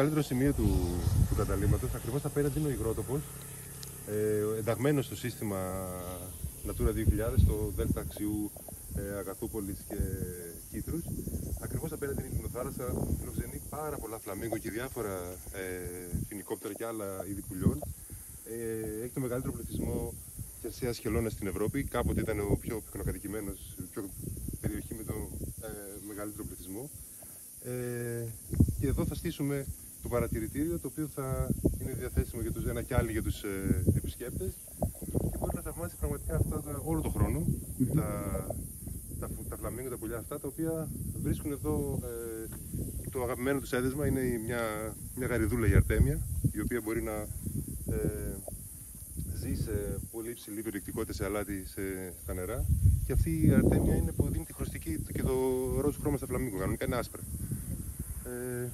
καλύτερο σημείο του, του καταλήμματο, ακριβώς απέναντι είναι ο υγρότοπος, ε, ενταγμένος στο σύστημα Natura 2000, στο Δέλτα Αξιού, ε, Αγαθούπολης και Κίτρου. Ακριβώς απέναντι είναι η Λιμνοθάλασσα, φιλοξενεί πάρα πολλά φλαμίγκο και διάφορα ε, φινικόπτερα και άλλα είδη πουλιών. Ε, έχει το μεγαλύτερο πληθυσμό χερσαία χελώνα στην Ευρώπη. Κάποτε ήταν ο πιο πυκνοκατοικημένος, η πιο περιοχή με το ε, μεγαλύτερο πληθυσμό. Ε, και εδώ θα στήσουμε το παρατηρητήριο το οποίο θα είναι διαθέσιμο για τους ένα και άλλοι για τους ε, επισκέπτες. Και μπορεί να θαυμάσει πραγματικά αυτά τα, όλο τον χρόνο τα, τα, τα φλαμίγκο, τα πουλιά αυτά τα οποία βρίσκουν εδώ ε, το αγαπημένο τους έδεσμα. Είναι μια, μια γαριδούλα η αρτέμια η οποία μπορεί να ε, ζει σε πολύ υψηλή περιεκτικότητα σε αλάτι σε, στα νερά. Και αυτή η αρτέμια είναι που δίνει τη χρωστική και το ροζ χρώμα στα φλαμίγκο κανονικά είναι άσπρα. Ε,